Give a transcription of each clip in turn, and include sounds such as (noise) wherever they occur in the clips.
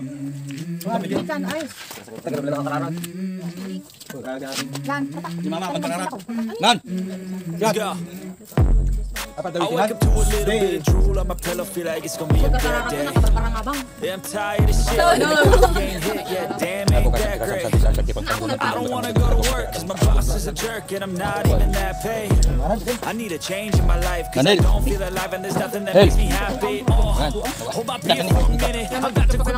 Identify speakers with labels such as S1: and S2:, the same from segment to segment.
S1: Ikan, ayos.
S2: Tagal na nakakararan.
S1: Lan, tatak.
S3: Si Mama, pagkararat.
S1: Nan.
S4: Yeah. I wake up to a little bit of drool on my pillow, feel like it's gonna be a bad day. Yeah, I'm tired of shit. You ain't hit yet, damn, ain't that great. I don't wanna go to work, cause my boss is a jerk and I'm not even that paid. I need a change in my life, cause I don't feel alive and there's nothing that makes me happy. Oh, hold my beer for a minute. I'm about to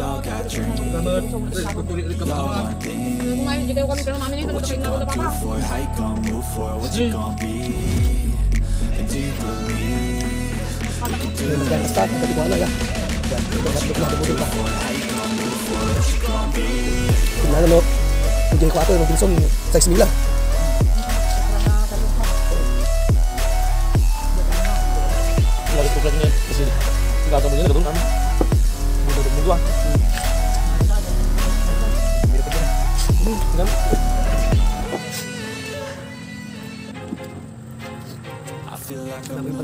S4: Kabut, kulit kulit
S1: kepala. Kemarin jika kami
S2: ini apa? Ya.
S4: Sembilan.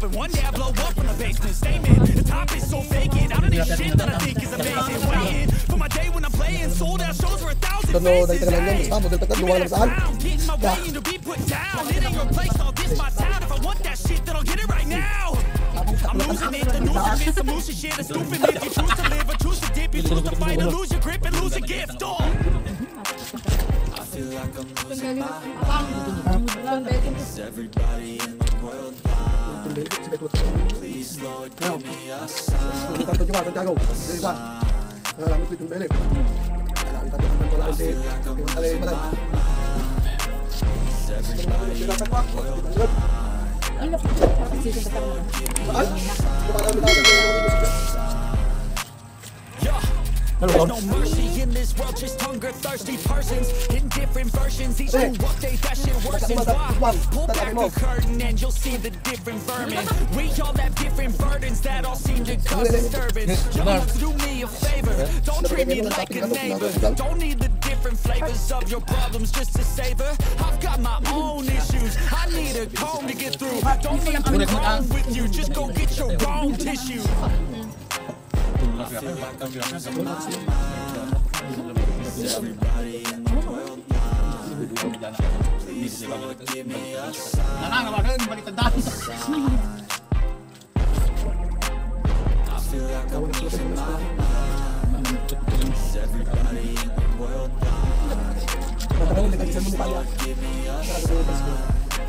S4: Hoping one day I blow up from the basement. Statement. The top is so vacant. I don't need shit that I think is amazing. Waiting for my day when I'm playing. Sold out shows for a thousand
S2: no,
S4: faces.
S2: dahil tagal lang yan. Basta, model tagal, luwa lang saan.
S4: Getting my way and to be put down. It ain't your place, all this my town. If I want that shit, then I'll get it right now. I'm losing it, the news is some losing shit. A stupid if you choose to live or choose to dip. You lose the fight or lose your grip and lose a gift. Oh.
S1: Ano?
S4: There's no mercy in this world, just hunger thirsty persons in different versions. Each new update, that shit worsens. Why? Pull back the curtain and you'll see the different vermin. We all have different burdens that all seem to cause disturbance. Y'all do me a favor, don't treat me like a neighbor. Don't need the different flavors of your problems just to savor. I've got my own issues. I need a comb to get through. Don't need to grown with you. Just go get your own tissue. Tenang, bakal kembali tentang. everybody in the world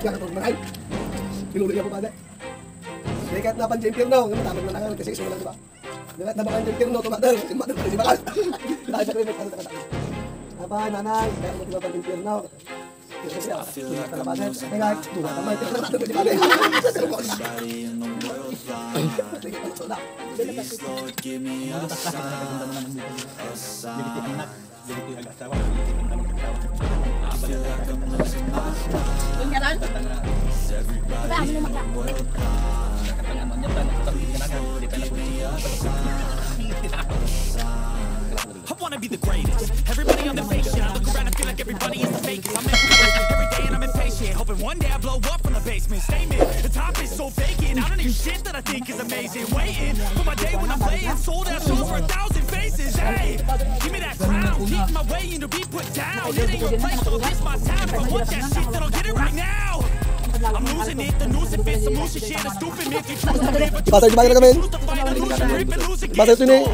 S2: Kaya katong maray. Pinuloy niya po pala. Kaya kahit napan dyan pirno, yung matapag na nangal kasi isula, di ba? Lahat na bakan dyan pirno, tumatang. Tumatang pa rin si Bakal. Dahil sa krimet. Aba, nanay, kaya mo tinapag dyan pirno. I feel like I'm losing my mind. Everybody in the world's blind.
S1: Please, give me a sign, a sign.
S4: I wanna be the greatest. Everybody on the fake shit. I look around and feel like everybody is the fakest. I'm impatient every day and I'm impatient. Hoping one day I blow up from the basement. Statement. The top is so vacant. I don't need shit that I think is amazing. Waiting for my day when I'm playing. Sold out shows for a thousand faces. Hey, give me that crown. Keep my way and to be put down. It ain't your place, so this my time. If I want that shit, then I'll get it right now. I'm losing it, the noose it fits, I'm losing shit, a stupid myth, you choose to live, but
S2: di kami?
S4: choose to fight, I lose your grip and lose again.
S2: Pasay ito ni.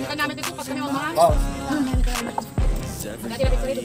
S1: Ito namin (laughs) ito pag kami mga
S2: Oo.
S1: Dati namin sa rin,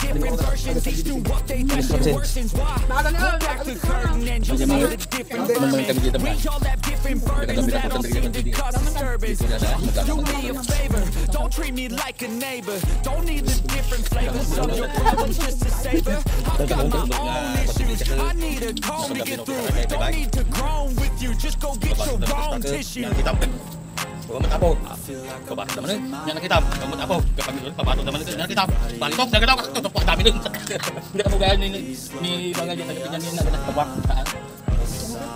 S4: different versions. Each new update that shit worsens. Why? Pull back the curtain and you'll see the different vermin. We all have different burdens that all seem to cause disturbance. Do me a favor, don't treat me like a neighbor. Don't need the different flavors of your problems just to savor. I've got my own issues. I need a comb to get through. Don't need to groan with you. Just go get your own tissue.
S3: Gamot apaw. Kabat naman eh. Yan ang hitam. Gamot apaw. Kapag doon, pabato naman ito. Yan ang hitam. Palitok, nagkataw ka. Ito, dami doon. Hindi ka bugayan ni, ni mga dyan. Nagkapinyan yun. Nagkatawa. Taan.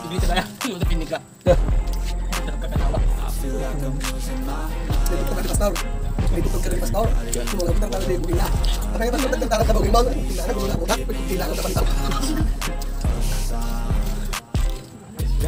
S3: Hindi ka kaya. Yung sa pinig ka. Nakakatawa.
S2: Dito ka kalipas kita Dito ka kalipas taon. Sumulagod ang kaladay ko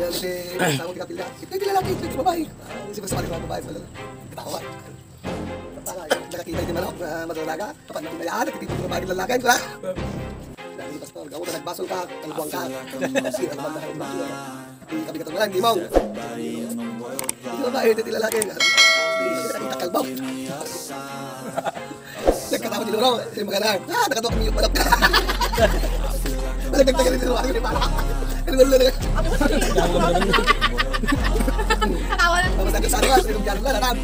S2: Kaya kasi, tawag ka pila. Ito yung lalaki, ito yung babae. Kasi mas mali mga babae. Katawa. Tanga, nakakita yung manok na matulaga. Kapag nakinayaan, nakikita yung babae lalaki. Diba? Dahil pastor, gawo na nagbasol ka, kalbuang ka. Kasi ang banda ng babae. Hindi kami katong lang, di mo. Hindi babae, ito yung lalaki. Hindi nakita kalbaw. Nagkatawa din ako, yung mga nang, ah, nakatawa kami yung manok. Nagdagdagan din ako, yung manok. Ano ba lang?
S1: Katawa lang.
S2: Tapos nagkasari ka, sinong dyan ka, nanan.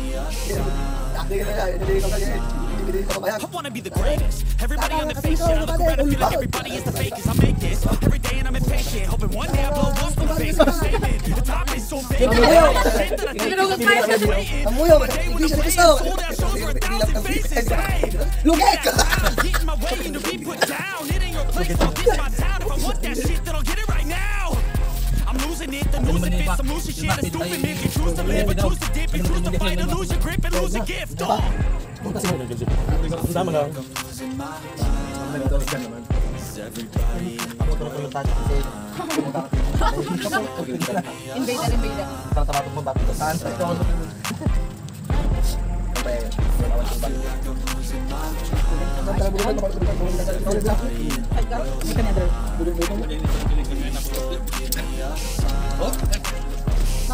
S2: Dati ka na, hindi ka kaya, hindi ka pabayag.
S4: I wanna be the greatest. Everybody on the fake shit. I look around and feel like everybody is the fakest. I make this every day and I'm impatient. Hoping one day I blow up from the basement. Statement. The top is so vacant. Shit that I think is amazing. Waiting.
S2: Amoy ako,
S4: My day when
S2: hindi
S4: I'm
S2: siya gusto.
S4: Sold out shows for a thousand faces. Hey,
S2: Lugit!
S4: getting my way and to be put down. It ain't your place. I'll get my town. If I want that shit, shit, some loose shit, a stupid nigga. Choose to live or choose to dip and choose to fight or lose your grip and lose your gift. Oh.
S3: I'm
S1: Invader, invader.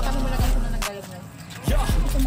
S1: Muna ganito.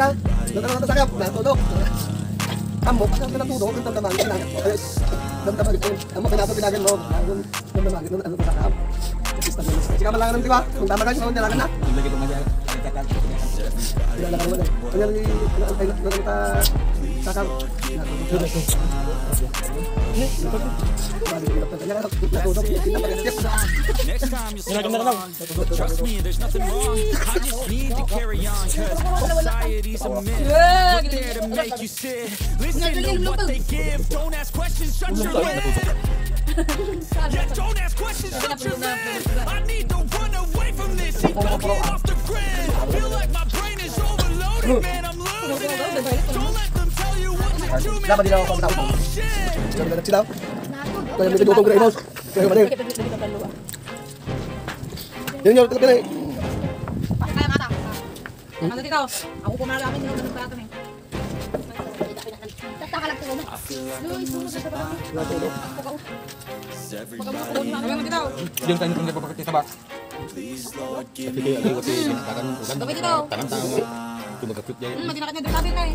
S2: na, nagkaroon sa sakap, natulog. Amok, ang pinatulog, ang damdaman ko lang. Damdaman ko, amok, pinato pinagan mo. Damdaman ko, ano ko sakap. Kasi ka malangan ng diba? Kung tama ka, kung nilagan na.
S3: Hindi kita magyan. Nilagan
S2: mo na. Ano yung, ano, ano, ano, ano, ano, ano, ano, ano, ano, ano,
S4: Next time you'll see. Trust me, there's nothing wrong. I just need to carry on, cause society's a myth. Put there to make you sit. Listen to what they give. Don't ask questions, shut your lid. Yeah, don't ask questions, shut your lid. I need to run away from this. See, go get off the grid. Feel like my brain is overloaded, man. I'm losing it. Don't let
S2: Dapat din ako
S4: kung tao.
S2: Jangan
S4: ganap silaw.
S2: Kaya may tutong gray mouse. Kaya mali. Yan yun, talaga na eh.
S1: Kaya nga tao. Ano dito? Ako pumalamin, sino ganun pa natin eh. Tatakalag ko na. Luis, sumunod sa pa.
S3: Diyan tayo kung nagpapakita sa box. Kasi kayo, ayaw kasi ginakaran ng ulan.
S1: Gawin dito.
S3: Tangan-tangan. Tumagapit
S1: niya. Madinakat niya, dito sabi ka eh.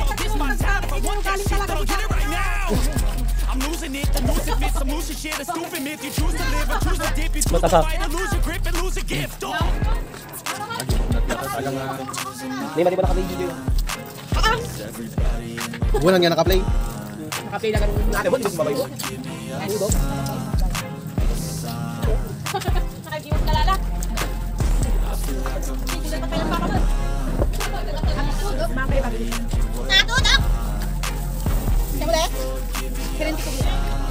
S4: it right now. I'm losing it, the losing myth, some losing shit, a stupid myth. You choose to live or choose to dip, you choose to fight or lose your grip and lose a gift. Oh.
S3: Hindi, mali ba naka-video yun?
S2: Buwan nga naka-play.
S1: Nakaplay na ganun.
S3: Ate, ba't hindi ko mabay ko?
S1: Nakakiwas ka lala. Hindi pa kailan pa ako doon. Natulog. Mamay pa. Natulog! Siya mo ulit? Siamo là?
S4: Che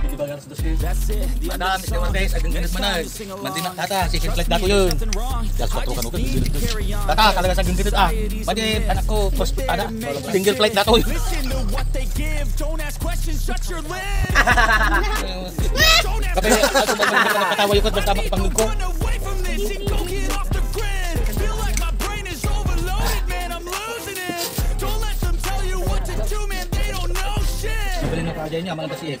S3: Hindi ba yan sa dosis?
S4: That's it.
S3: Tata, kasi naman guys, agang ganit man ay. Mantin na, tata, sisit like dako yun.
S4: Just
S3: pato ka sa agang ganit ah. Pati anak ko, first, ana, single flight dako yun. Kapag ako magmamagka ng katawa yung katawa pang ko. Sabihin na pa niya, mga kasi.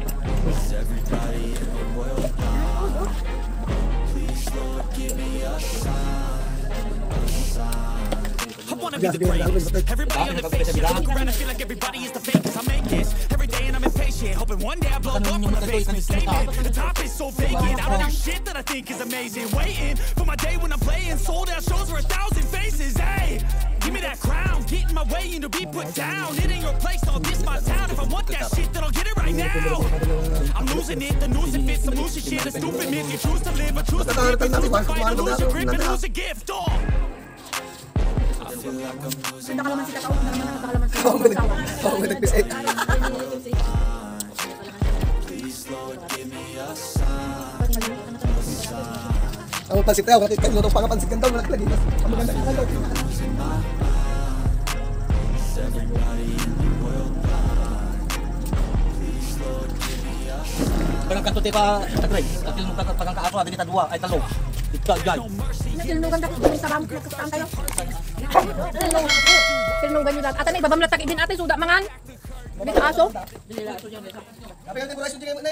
S5: Everybody in the world blind? Please, Lord, give me a sign.
S4: I wanna
S3: be the greatest. Shit. I look around and feel like everybody is the fakest. I make this every day and I'm impatient. Hoping one day I blow up the top is so vacant. I don't do shit that I think is amazing. Waiting for my day when I'm playing. Sold out shows for a thousand faces. Hey, give me that crown. Get in my way and to be put down. It ain't your place, no, this my town. If I want that shit, then I'll get it right now. I'm losing it. The news it fits. Some losing shit. A stupid myth. You choose to live or choose to live. Choose to fight. Lose your grip and lose a gift. Oh.
S1: Nakalaman si Kakao. Nakalaman si
S2: Ako mo nag- ako mo nag-visit. Ang pansit tayo, nakit kayo, nung pangapansit ka daw, nalaglag. Ang maganda ka ano. daw.
S6: Parang kanto tayo pa, tagray. Katil mo ka parang kaato, abin kita dua, ay talo. Ika, gay.
S1: Nakilnugan ka, kumin sa bam, nakastaan tayo. Kilnugan nyo lahat. Atan, ibabamlatak, ibin ate, suda mangan. Bita aso.
S2: Dili, aso. Kapag natin mo rasyon, tingay mo na